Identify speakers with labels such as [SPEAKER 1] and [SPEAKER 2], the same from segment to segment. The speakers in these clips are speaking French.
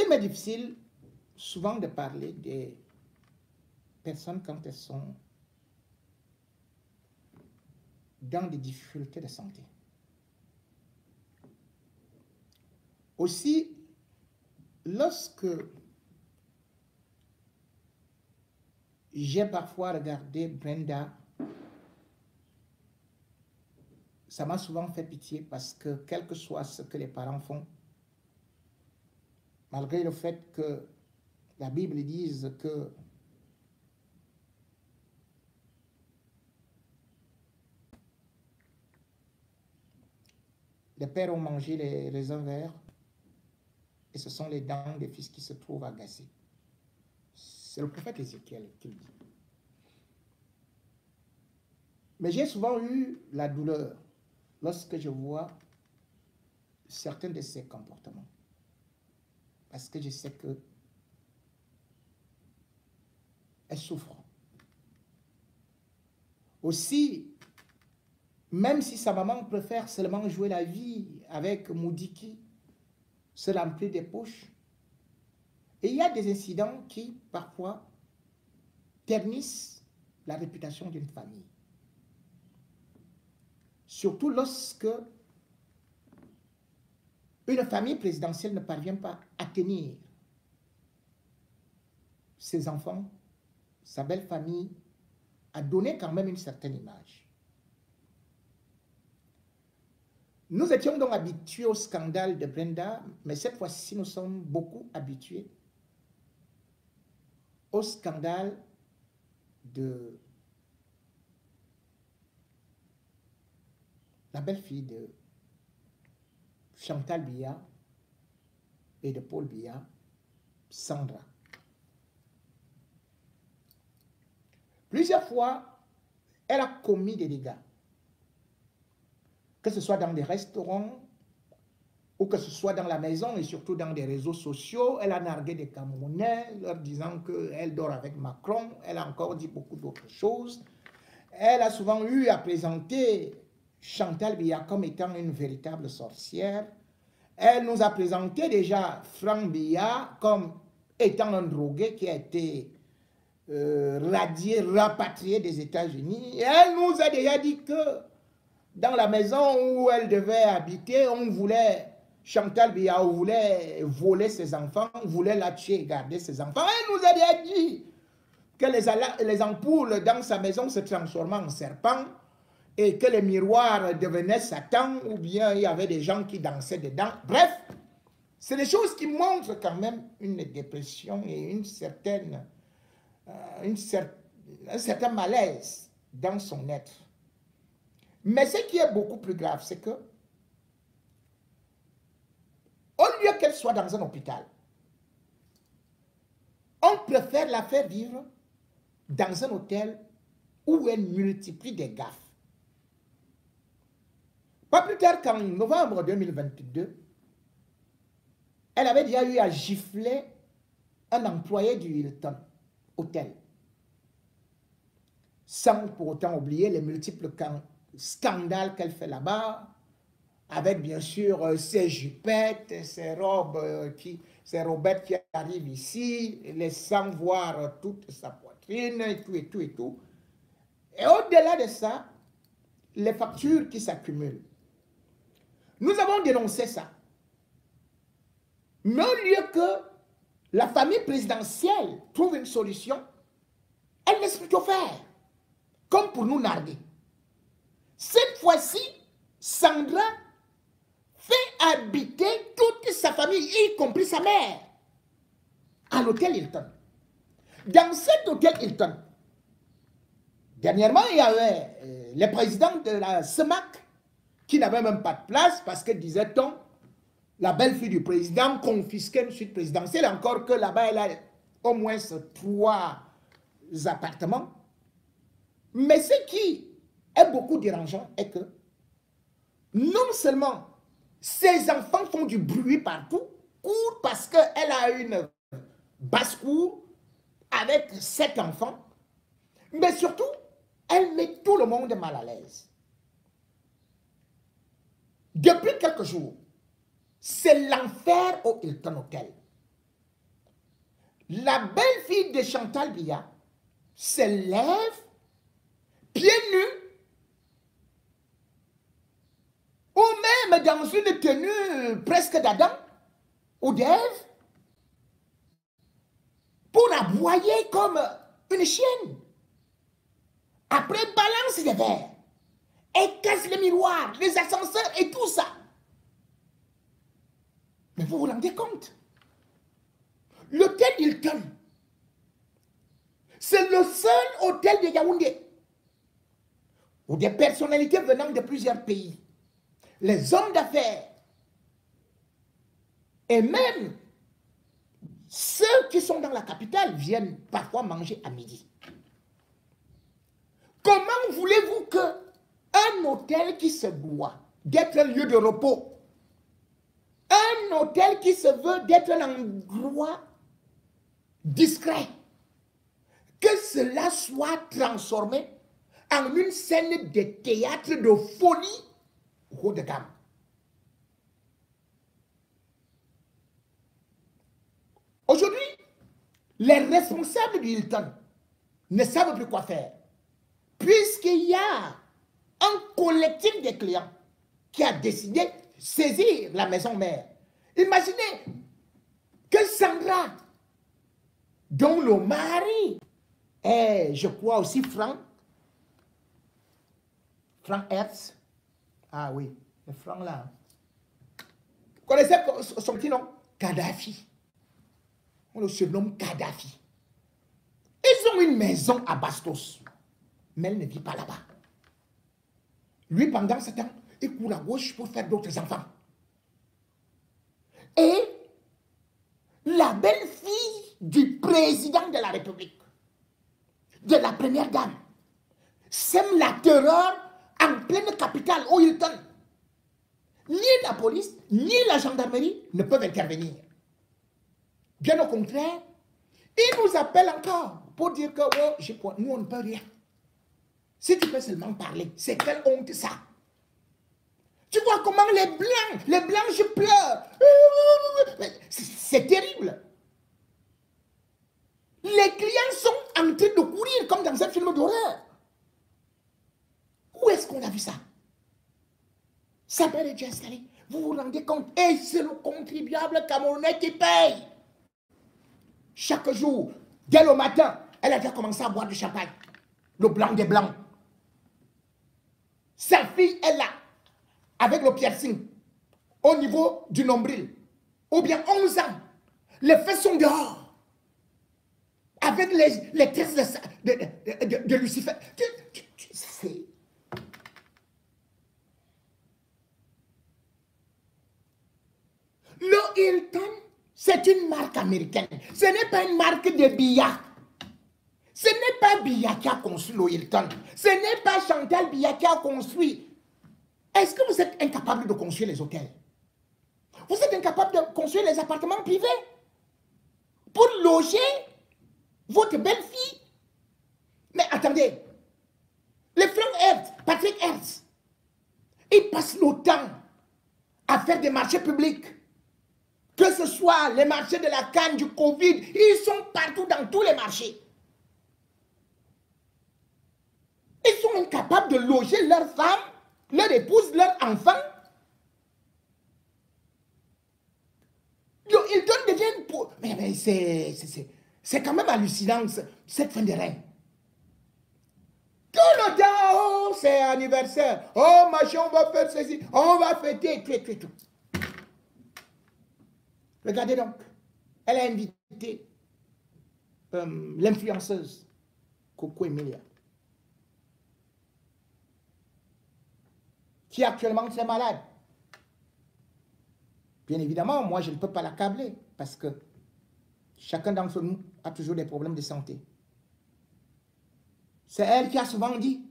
[SPEAKER 1] Il m'est difficile souvent de parler des personnes quand elles sont dans des difficultés de santé. Aussi, lorsque j'ai parfois regardé Brenda, ça m'a souvent fait pitié parce que quel que soit ce que les parents font, malgré le fait que la Bible dise que les pères ont mangé les raisins verts et ce sont les dents des fils qui se trouvent agacés. C'est le prophète Ézéchiel qui le dit. Mais j'ai souvent eu la douleur lorsque je vois certains de ces comportements. Parce que je sais que elle souffre. Aussi, même si sa maman préfère seulement jouer la vie avec Moudiki, se remplir des poches, il y a des incidents qui, parfois, ternissent la réputation d'une famille. Surtout lorsque une famille présidentielle ne parvient pas à tenir ses enfants, sa belle famille, à donner quand même une certaine image. Nous étions donc habitués au scandale de Brenda, mais cette fois-ci, nous sommes beaucoup habitués au scandale de la belle-fille de Chantal Biya et de Paul Biya, Sandra. Plusieurs fois, elle a commis des dégâts. Que ce soit dans des restaurants ou que ce soit dans la maison et surtout dans des réseaux sociaux, elle a nargué des Camerounais, leur disant qu'elle dort avec Macron. Elle a encore dit beaucoup d'autres choses. Elle a souvent eu à présenter Chantal Biya comme étant une véritable sorcière. Elle nous a présenté déjà Franck Biya comme étant un drogué qui a été euh, radié, rapatrié des États-Unis. Elle nous a déjà dit que dans la maison où elle devait habiter, on voulait Chantal Biya voulait voler ses enfants, voulait la tuer et garder ses enfants. Elle nous a déjà dit que les, les ampoules dans sa maison se transformaient en serpents et que les miroirs devenaient Satan ou bien il y avait des gens qui dansaient dedans. Bref, c'est des choses qui montrent quand même une dépression et une certaine, euh, une un certain malaise dans son être. Mais ce qui est beaucoup plus grave, c'est que au lieu qu'elle soit dans un hôpital, on préfère la faire vivre dans un hôtel où elle multiplie des gaffes. Pas plus tard qu'en novembre 2022, elle avait déjà eu à gifler un employé du Hilton Hôtel, sans pour autant oublier les multiples scandales qu'elle fait là-bas, avec bien sûr euh, ses jupettes, ses robes, euh, qui, ses robettes qui arrivent ici, laissant voir toute sa poitrine et tout et tout et tout. Et au-delà de ça, les factures qui s'accumulent. Nous avons dénoncé ça. Mais au lieu que la famille présidentielle trouve une solution, elle laisse plutôt faire, comme pour nous narguer. Cette fois-ci, Sandra fait habiter toute sa famille, y compris sa mère, à l'hôtel Hilton. Dans cet hôtel Hilton, dernièrement, il y avait euh, le président de la SEMAC qui n'avait même pas de place parce que, disait-on, la belle-fille du président confisquait une suite présidentielle, encore que là-bas, elle a au moins trois appartements. Mais ce qui est beaucoup dérangeant est que non seulement ses enfants font du bruit partout, courent parce qu'elle a une basse-cour avec sept enfants, mais surtout, elle met tout le monde mal à l'aise. Quelques jours, c'est l'enfer au Hilton Hotel. la belle-fille de Chantal Biya se lève pieds nus ou même dans une tenue presque d'Adam ou d'Ève pour aboyer comme une chienne. Après, balance les verres et casse les miroirs, les ascenseurs et tout ça. Mais vous vous rendez compte? L'hôtel Hilton, c'est le seul hôtel de Yaoundé où des personnalités venant de plusieurs pays, les hommes d'affaires et même ceux qui sont dans la capitale viennent parfois manger à midi. Comment voulez-vous que un hôtel qui se doit d'être un lieu de repos, un hôtel qui se veut d'être un endroit discret, que cela soit transformé en une scène de théâtre de folie haut de gamme. Aujourd'hui, les responsables du Hilton ne savent plus quoi faire, puisqu'il y a un collectif de clients qui a décidé de saisir la maison mère. Imaginez que Sandra, dont le mari est, je crois aussi Franck, Franck Hertz, ah oui, le Franck là. Vous connaissez son petit nom? Kadhafi. On le surnomme Kadhafi. Ils ont une maison à Bastos, mais elle ne vit pas là-bas. Lui, pendant ce temps, il court à gauche pour faire d'autres enfants. Et la belle-fille du président de la République, de la première dame, sème la terreur en pleine capitale, au Hilton. Ni la police, ni la gendarmerie ne peuvent intervenir. Bien au contraire, ils nous appellent encore pour dire que oh, nous, on ne peut rien. Si tu peux seulement parler, c'est quelle honte ça Tu vois comment les blancs, les blanches pleurent. C'est terrible. Les clients sont en train de courir comme dans un film d'horreur. Où est-ce qu'on a vu ça? Ça peut être installé. Vous vous rendez compte? Et c'est le contribuable camerounais qui paye. Chaque jour, dès le matin, elle a déjà commencé à boire du champagne. Le blanc des blancs. Sa fille est là, avec le piercing, au niveau du nombril. Ou bien 11 ans. Les fesses sont dehors. Avec les, les de, Lucifer. Tu, tu, sais. Le c'est une marque américaine. Ce n'est pas une marque de billard. Ce n'est pas Biya qui a construit le. Ce n'est pas Chantal Biya qui a construit. Est-ce que vous êtes incapable de construire les hôtels Vous êtes incapable de construire les appartements privés pour loger votre belle-fille Mais attendez, les Frank Hertz, Patrick Hertz, ils passent le temps à faire des marchés publics. Que ce soit les marchés de la canne, du Covid, ils sont partout dans tous les marchés. Ils sont incapables de loger leurs femmes, leurs épouses, leurs enfants. Ils donnent des biens pour... Mais, mais c'est quand même hallucinant, cette fin de règne. Tout le temps, oh, c'est anniversaire. Oh, machin, on va faire ceci. On va fêter, tout, tout, tout. Regardez donc. Elle a invité euh, l'influenceuse Coco Emilia. Qui actuellement très malade. Bien évidemment, moi, je ne peux pas l'accabler parce que chacun d'entre nous a toujours des problèmes de santé. C'est elle qui a souvent dit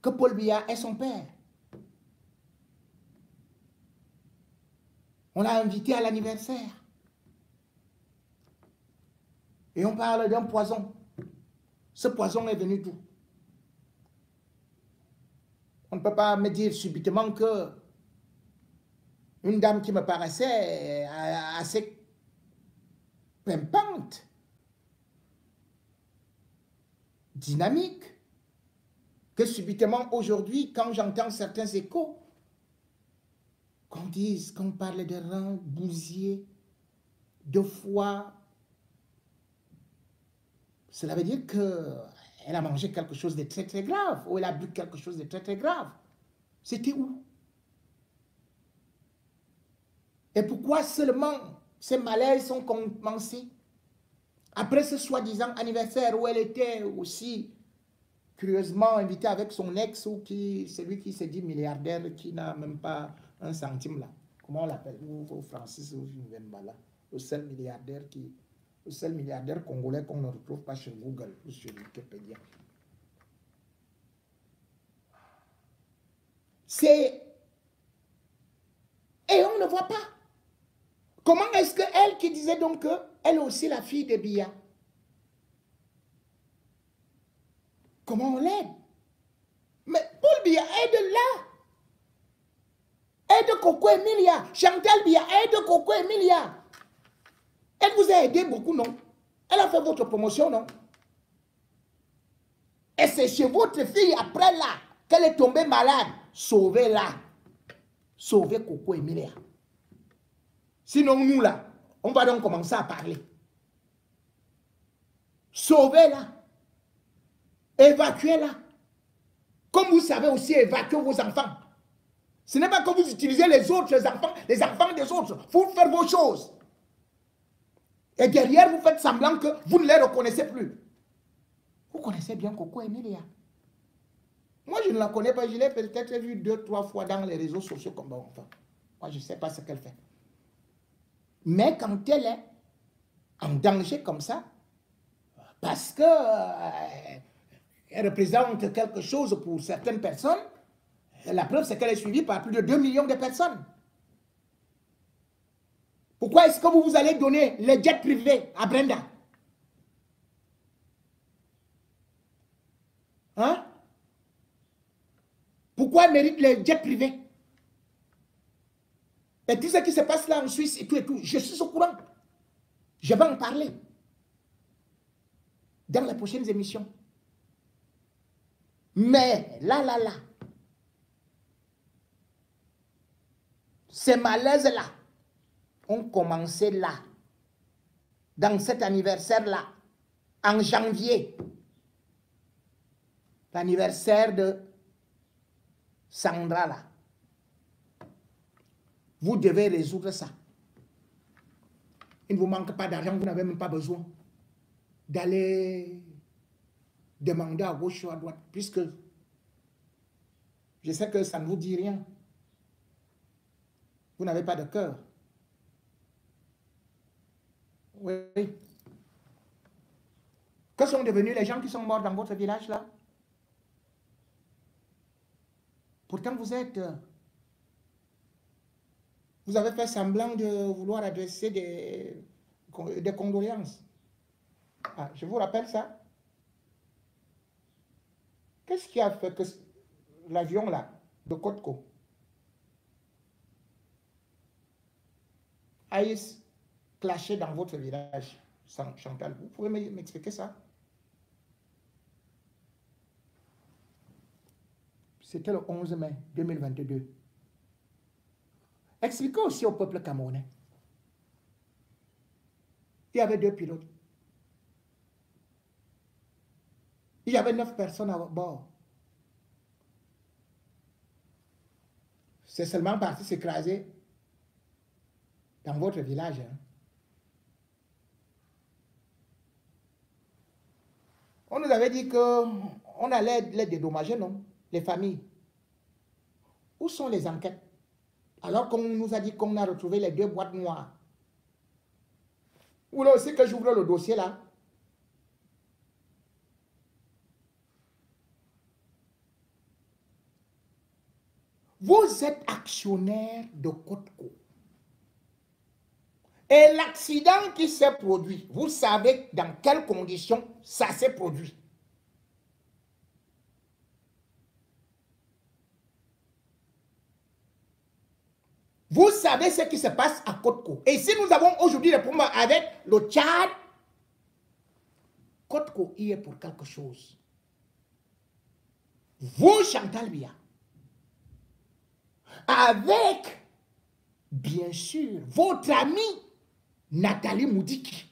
[SPEAKER 1] que Paul Biya est son père. On l'a invité à l'anniversaire. Et on parle d'un poison. Ce poison est venu d'où? On ne peut pas me dire subitement que une dame qui me paraissait euh, assez pimpante, dynamique, que subitement aujourd'hui, quand j'entends certains échos, qu'on dise, qu'on parle de rein, bousier, de foie, cela veut dire que qu'elle a mangé quelque chose de très très grave, ou elle a bu quelque chose de très très grave. C'était où? Et pourquoi seulement ces malaises sont commencés? Après ce soi-disant anniversaire où elle était aussi curieusement invitée avec son ex ou qui, celui qui s'est dit milliardaire, qui n'a même pas un centime là. Comment on l'appelle? Ou Francis ou là. Le seul milliardaire qui, le seul milliardaire congolais qu'on ne retrouve pas sur Google ou sur Wikipédia. C'est... Et on ne voit pas. Comment est-ce que elle qui disait donc qu'elle est aussi la fille de Bia Comment on l'aide Mais Paul Bia aide là. Aide Coco Emilia. Chantal Bia aide Coco Emilia. Elle vous a aidé beaucoup, non? Elle a fait votre promotion, non? Et c'est chez votre fille, après là, qu'elle est tombée malade. Sauvez-la. Sauvez Coco Emilia. Sinon, nous, là, on va donc commencer à parler. Sauvez-la. Évacuez-la. Comme vous savez aussi évacuer vos enfants. Ce n'est pas que vous utilisez les autres enfants, les enfants des autres, pour faire vos choses. Et derrière, vous faites semblant que vous ne les reconnaissez plus. Vous connaissez bien Coco Emilia. Moi, je ne la connais pas. Je l'ai peut-être vue deux, trois fois dans les réseaux sociaux comme enfant. Moi, je ne sais pas ce qu'elle fait. Mais quand elle est en danger comme ça, parce que euh, elle représente quelque chose pour certaines personnes, la preuve c'est qu'elle est suivie par plus de 2 millions de personnes. Pourquoi est-ce que vous vous allez donner les jets privés à Brenda? Hein? Pourquoi elle mérite les jets privés? Et tout ce qui se passe là en Suisse et tout et tout, je suis au courant. Je vais en parler dans les prochaines émissions. Mais là, là, là, ces malaises-là ont commencé là, dans cet anniversaire-là, en janvier, l'anniversaire de Sandra là. Vous devez résoudre ça. Il ne vous manque pas d'argent, vous n'avez même pas besoin d'aller demander à gauche ou à droite, puisque je sais que ça ne vous dit rien. Vous n'avez pas de cœur. Oui. Que sont devenus les gens qui sont morts dans votre village là? Pourtant, vous êtes vous avez fait semblant de vouloir adresser des, des condoléances. Ah, je vous rappelle ça. Qu'est-ce qui a fait que l'avion là, de Kotko, aille clasher dans votre village, Chantal Vous pouvez m'expliquer ça? C'était le 11 mai 2022. Expliquez aussi au peuple camerounais. Il y avait deux pilotes. Il y avait neuf personnes à bord. C'est seulement parti s'écraser dans votre village. Hein. On nous avait dit qu'on allait les dédommager, non? Les familles. Où sont les enquêtes? Alors qu'on nous a dit qu'on a retrouvé les deux boîtes noires. Vous voulez aussi que j'ouvre le dossier là Vous êtes actionnaire de Côte-Côte. Et l'accident qui s'est produit, vous savez dans quelles conditions ça s'est produit. Vous savez ce qui se passe à Kotko. Et si nous avons aujourd'hui le problème avec le Tchad, Kotko y est pour quelque chose. vous, Chantal Bia, avec, bien sûr, votre amie Nathalie Moudiki,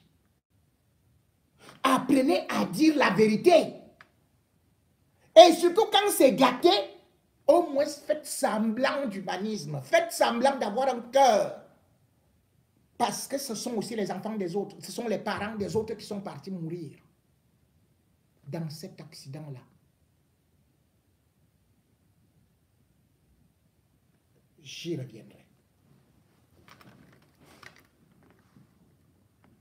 [SPEAKER 1] apprenez à dire la vérité. Et surtout quand c'est gâté, au moins faites semblant d'humanisme, faites semblant d'avoir un cœur. Parce que ce sont aussi les enfants des autres, ce sont les parents des autres qui sont partis mourir dans cet accident-là. J'y reviendrai.